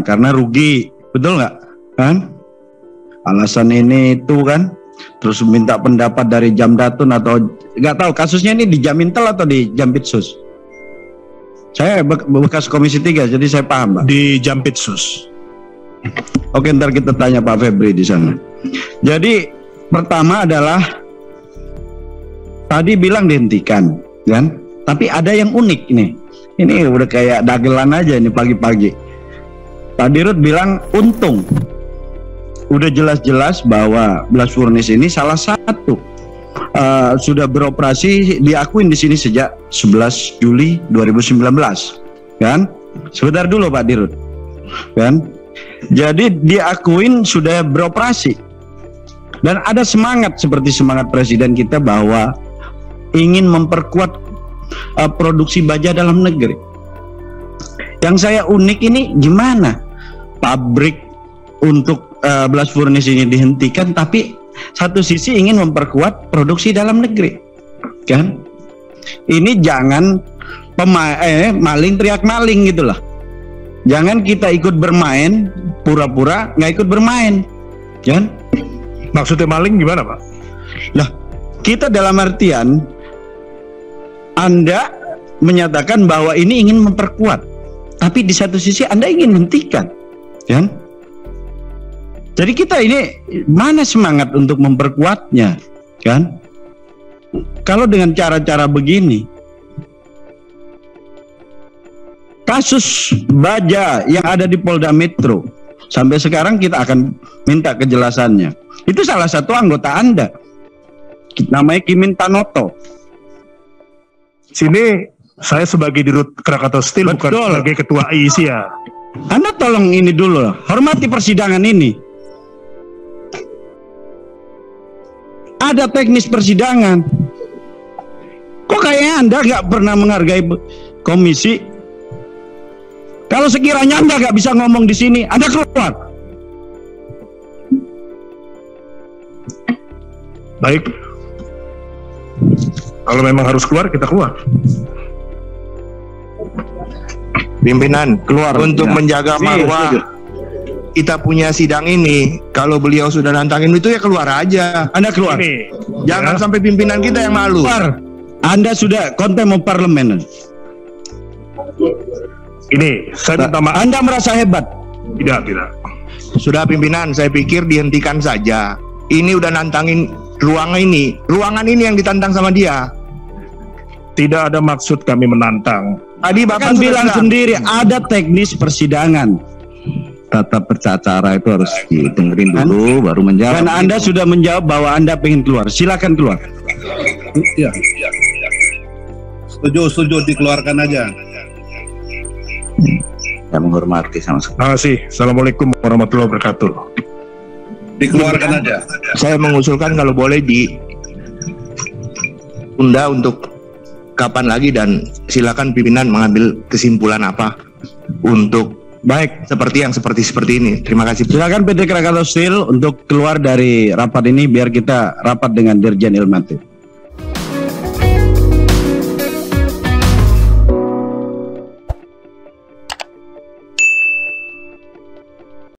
dihentikan karena rugi, betul nggak? Kan? Alasan ini itu kan, terus minta pendapat dari jam datun atau nggak tahu kasusnya ini di Jamintel atau di Jampitsus? Saya bekas Komisi 3, jadi saya paham, Pak. Di Jampitsus. Oke, ntar kita tanya Pak Febri di sana. Jadi pertama adalah tadi bilang dihentikan, kan? Tapi ada yang unik nih. Ini udah kayak dagelan aja ini pagi-pagi. Pak Dirut bilang untung. Udah jelas-jelas bahwa Blast Furnace ini salah satu uh, sudah beroperasi diakuin di sini sejak 11 Juli 2019, kan? Sebentar dulu Pak Dirut, kan? Jadi diakuin sudah beroperasi dan ada semangat seperti semangat presiden kita bahwa ingin memperkuat uh, produksi baja dalam negeri. Yang saya unik ini gimana pabrik untuk uh, blast furnace ini dihentikan, tapi satu sisi ingin memperkuat produksi dalam negeri, kan? Ini jangan pemain eh, maling teriak maling gitulah. Jangan kita ikut bermain pura-pura nggak ikut bermain, kan? Maksudnya maling gimana, Pak? Lah, kita dalam artian anda menyatakan bahwa ini ingin memperkuat, tapi di satu sisi Anda ingin hentikan, kan? Jadi kita ini mana semangat untuk memperkuatnya, kan? Kalau dengan cara-cara begini, kasus baja yang ada di Polda Metro sampai sekarang kita akan minta kejelasannya. Itu salah satu anggota Anda, namanya Kimin Tanoto Sini saya sebagai dirut Krakatau Steel Betul. bukan sebagai ketua IIC ya. Anda tolong ini dulu, hormati persidangan ini. Ada teknis persidangan. Kok kayaknya Anda nggak pernah menghargai komisi? Kalau sekiranya Anda nggak bisa ngomong di sini, Anda keluar. Baik, kalau memang harus keluar, kita keluar. Pimpinan keluar untuk ya. menjaga marwah. Kita punya sidang ini. Kalau beliau sudah nantangin itu ya keluar aja. Anda keluar. Ini. Jangan ya. sampai pimpinan kita yang malu. Keluar. Anda sudah konten mau parlemen. Ini saya minta maaf. Anda merasa hebat? Tidak, tidak. Sudah pimpinan, saya pikir dihentikan saja. Ini udah nantangin ruangan ini. Ruangan ini yang ditantang sama dia. Tidak ada maksud kami menantang. Tadi Bapak kan bilang bilang sendiri ada teknis persidangan. Tata percacara itu harus didengerin dulu baru menjawab. Dan Anda itu. sudah menjawab bahwa Anda pengen keluar. Silakan keluar. Iya. Setuju, setuju dikeluarkan aja. Ya menghormati sama sekali. Terima kasih. Assalamualaikum warahmatullahi wabarakatuh. Dikeluarkan aja. Saya mengusulkan kalau boleh di unda untuk kapan lagi dan silakan pimpinan mengambil kesimpulan apa untuk baik seperti yang seperti seperti ini. Terima kasih. Silakan PT Krakatau Steel untuk keluar dari rapat ini biar kita rapat dengan Dirjen Ilmati.